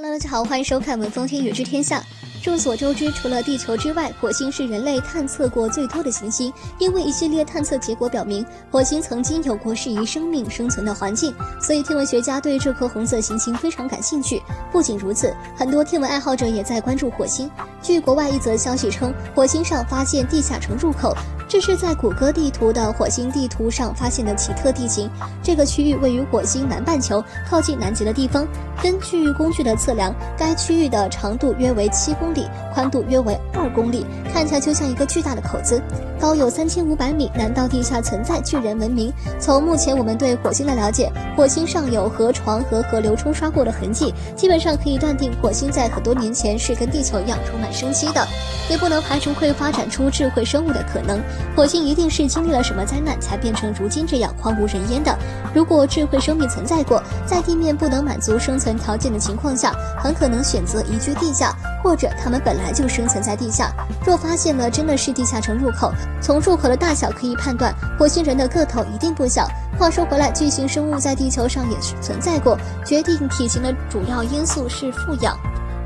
Hello，大家好，欢迎收看《文风天宇之天下》。众所周知，除了地球之外，火星是人类探测过最多的行星。因为一系列探测结果表明，火星曾经有过适宜生命生存的环境，所以天文学家对这颗红色行星非常感兴趣。不仅如此，很多天文爱好者也在关注火星。据国外一则消息称，火星上发现地下城入口。这是在谷歌地图的火星地图上发现的奇特地形。这个区域位于火星南半球靠近南极的地方。根据工具的测量，该区域的长度约为七公里，宽度约为二公里，看起来就像一个巨大的口子，高有三千五百米。难道地下存在巨人文明？从目前我们对火星的了解，火星上有河床和河流冲刷过的痕迹，基本上可以断定火星在很多年前是跟地球一样充满生机的，也不能排除会发展出智慧生物的可能。火星一定是经历了什么灾难才变成如今这样荒无人烟的。如果智慧生命存在过，在地面不能满足生存条件的情况下，很可能选择移居地下，或者他们本来就生存在地下。若发现了真的是地下城入口，从入口的大小可以判断，火星人的个头一定不小。话说回来，巨型生物在地球上也是存在过，决定体型的主要因素是富氧。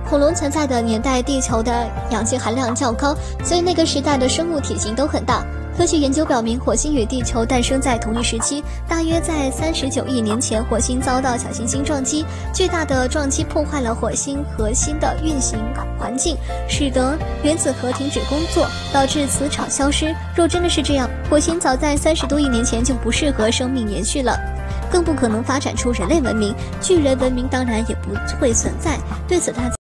恐龙存在的年代，地球的氧气含量较高，所以那个时代的生物体型都很大。科学研究表明，火星与地球诞生在同一时期，大约在三十九亿年前，火星遭到小行星撞击，巨大的撞击破坏了火星核心的运行环境，使得原子核停止工作，导致磁场消失。若真的是这样，火星早在三十多亿年前就不适合生命延续了，更不可能发展出人类文明，巨人文明当然也不会存在。对此，大家。